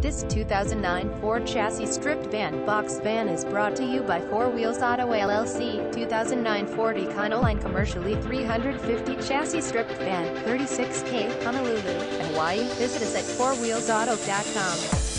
This 2009 Ford chassis stripped van box van is brought to you by Four Wheels Auto LLC. 2009 Ford Econoline Commercial E-350 chassis stripped van, 36K, Honolulu, Hawaii. Visit us at fourwheelsauto.com.